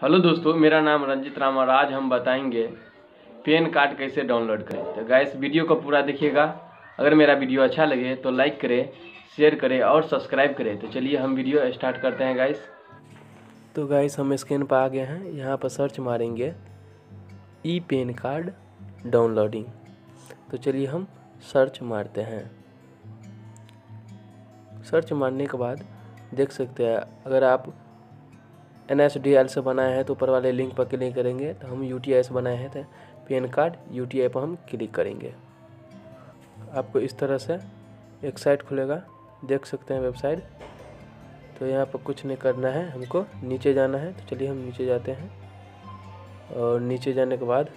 Hello दोस्तों, मेरा नाम रंजित राम और आज हम बताएँगे पेन कार्ड कैसे डाउनलोड करें। तो गैस वीडियो को पूरा देखिएगा। अगर मेरा वीडियो अच्छा लगे तो लाइक करें शेयर करें और सब्सक्राइब करें। तो चलिए हम वीडियो स्टार्ट करते हैं गाइस तो गाइस हम स्क्रीन पर आ गए हैं। यहाँ पर सर्च मारेंगे ई पेन कार्ड डाउनलोडिंग तो चलिए हम सर्च मारते हैं। सर्च मारने के बाद देख सकते हैं, अगर आप एन एस डी एल से बनाए हैं तो ऊपर वाले लिंक पर क्लिक करेंगे तो हम यू टी आई से बनाए हैं तो PAN card U T I पर हम क्लिक करेंगे। आपको इस तरह से एक साइट खुलेगा, देख सकते हैं वेबसाइट तो यहाँ पर कुछ नहीं करना है, हमको नीचे जाना है तो चलिए हम नीचे जाते हैं। और नीचे जाने के बाद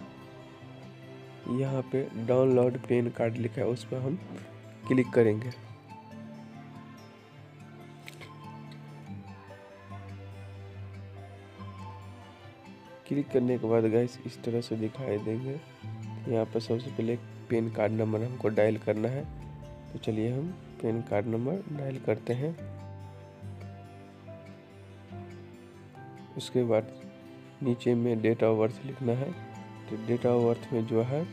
यहाँ पे डाउनलोड पेन कार्ड लिखा है, उस पर हम क्लिक करेंगे। क्लिक करने के बाद गैस इस तरह से दिखाई देंगे। यहाँ पर सबसे पहले पेन कार्ड नंबर हमको डायल करना है। तो चलिए हम पेन कार्ड नंबर डायल करते हैं। उसके बाद नीचे में डेट ऑफ़ बर्थ लिखना है। तो डेट ऑफ़ बर्थ में जो है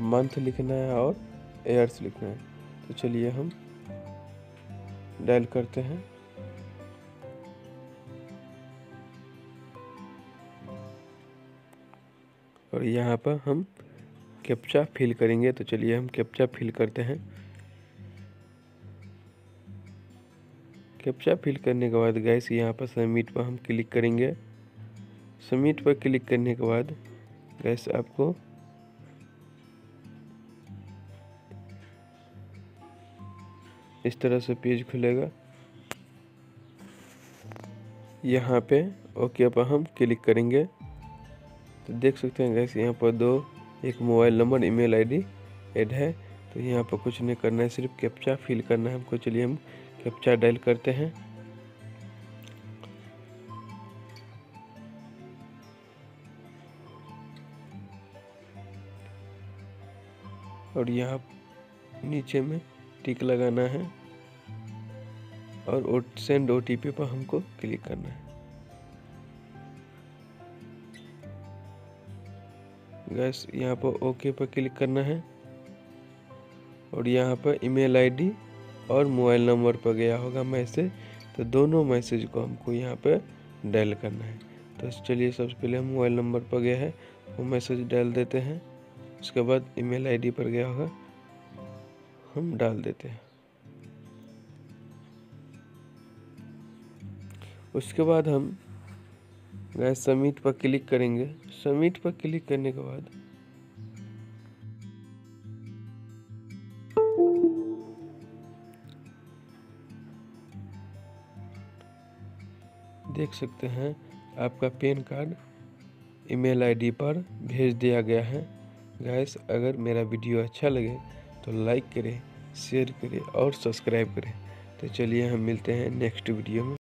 मंथ लिखना है और एयर्स लिखना है। तो चलिए हम डायल करते हैं। और यहाँ पर हम कैप्चा फिल करेंगे। तो चलिए हम कैप्चा फिल करते हैं। कैप्चा फिल करने के बाद गैस यहाँ पर सबमिट पर हम क्लिक करेंगे। सबमिट पर क्लिक करने के बाद गैस आपको इस तरह से पेज खुलेगा। यहाँ पे ओके पर हम क्लिक करेंगे। तो देख सकते हैं गैस यहाँ पर दो, एक mobile number email ID add है। तो यहाँ पर कुछ नहीं करना है, सिर्फ़ कैप्चा फिल करना है हमको। चलिए हम कैप्चा डायल करते हैं। और यहाँ नीचे में टिक लगाना है। और सेंड ओटीपी पर हमको क्लिक करना है। गैस यहाँ पर ओके पर क्लिक करना है। और यहाँ पर ईमेल आईडी और मोबाइल नंबर पर गया होगा मैसेज। तो दोनों मैसेज को हमको यहाँ पर डायल करना है। तो चलिए सबसे पहले हम मोबाइल नंबर पर गया है। वो मैसेज डाल देते हैं। उसके बाद ईमेल आईडी पर गया होगा। हम डाल देते हैं। उसके बाद हम गैस सबमिट पर क्लिक करेंगे। सबमिट पर क्लिक करने के बाद देख सकते हैं, आपका पेन कार्ड ईमेल आईडी पर भेज दिया गया है। गैस अगर मेरा वीडियो अच्छा लगे तो लाइक करें, शेयर करें और सब्सक्राइब करें। तो चलिए हम मिलते हैं नेक्स्ट वीडियो में।